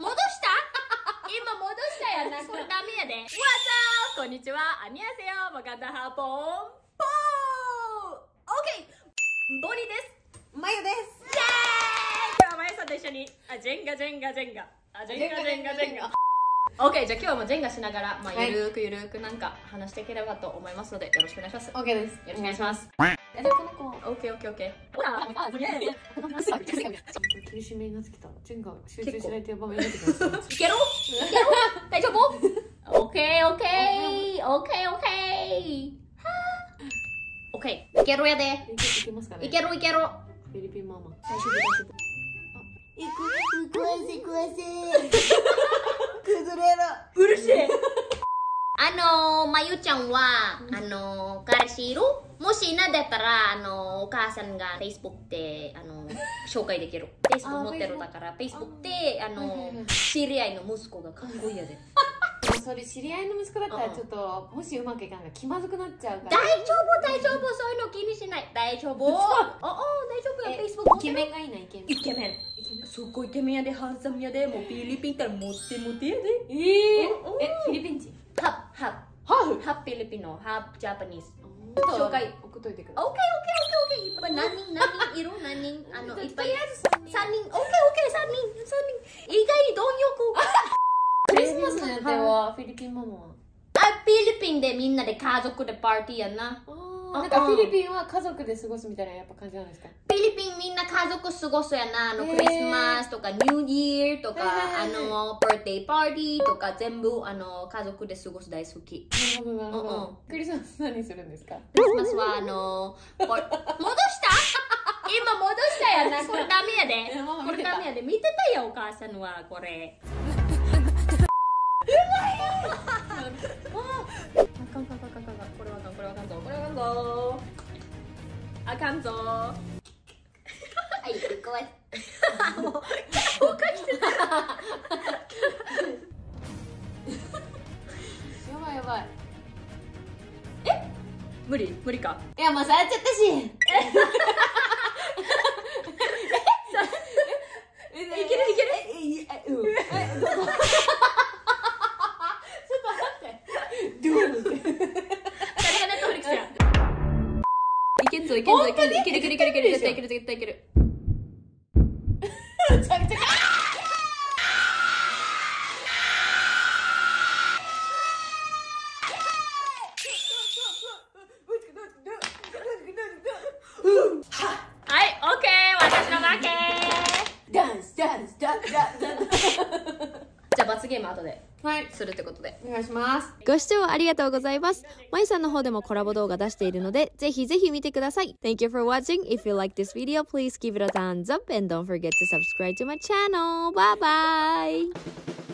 戻した？今戻したやな。これダメやで。わざーこんにちは。アニアセヨ。マガダハポン。ポーオッケーボニーです。まゆですイェーイ今日はまゆさんと一緒に、あ、ジェンガジェンガジェンガ。あ、ジェンガジェンガジェンガ。オッケーじゃあ今日もジェンガしながら、まあ、はい。ゆるーくゆるーくなんか話していければと思いますので、よろしくお願いします。よ OK です。ろしくお願いします。えじゃあこの子オッケーオッケーオッケー。ほら、あ、イェーイ厳しめになってきた。ジェンが集中しないとやばめになってきましたいけろ？いけろ？大丈夫？オッケーオッケーオッケーオッケーオッケーいけるやで。いけいけますかね？いけるいけるフィリピンママ。大丈夫大丈夫。いく食わせ食わせ崩れるうるせえ。あのー、まゆちゃんは、あのー、彼氏いる？もしいなだったら、あのー、お母さんが Facebook で、あのー、紹介できる。Facebook 持ってるだから、Facebook で、あのー、知り合いの息子がかっこいいやで。それ知り合いの息子だったらちょっともしうまくいかないら気まずくなっちゃうから。大丈夫大丈夫。そういうの気にしない。大丈夫。ああ大丈夫よ。え Facebook 持イケメンがいいなイケメン。イケメンすっごいイケメンやでハンサムやでもうフィリピンったらモテモテやで。えー。えフィリピン人？ハブハハーフブハブフィリピノハブジャパニーズ。紹介送っといてくだオッケーオッケーオッケーオッケー。いっぱい何人 何人いる？何人？あのいっぱい。3人。オッケーオッケー3人。3人。意外に貪欲さい クリスマスの予定はフィリピンママは。あフィリピンでみんなで家族でパーティーやな。あーなんかフィリピンは家族で過ごすみたいなやっぱ感じなんですか？フィリピンみんな家族過ごすやな。あのクリスマスとかニューイヤーとかあのバースデーパーティーとか全部あの家族で過ごす大好き。なるほどなるほうんうん。どクリスマス何するんですか？クリスマスはあの戻した？今戻したやな。これダメやで。これダメやで。見てたよお母さんはこれあかんかんかんかんかんかんかんはあかんぞこれはあかんぞあかんぞはいこうもうおかしてたやばいやばい無理無理かいやもう触っちゃったしいけるいけんぞいけんぞいけるいけるいけるいける絶対いける絶対いけるめちゃくちゃはいオッケー私の負けダンスダンスダンスダンスダンスじゃあ罰ゲーム後ではいするってことでお願いしますご視聴ありがとうございます。まいさんの方でもコラボ動画出しているので、ぜひぜひ見てください。Thank you for watching. If you like this video, please give it a thumbs up and don't forget to subscribe to my channel. Bye bye!